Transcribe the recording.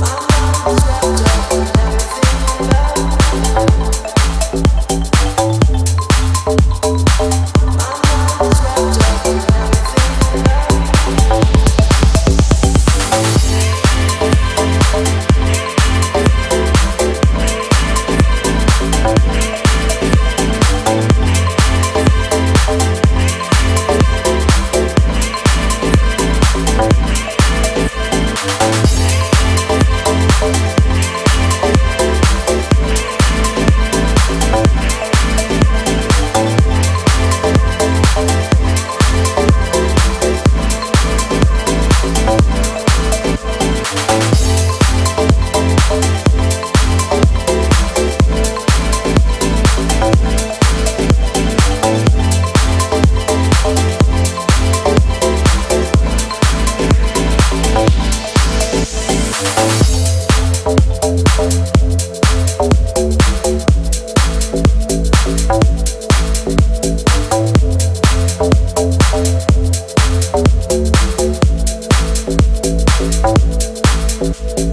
Bye. Thank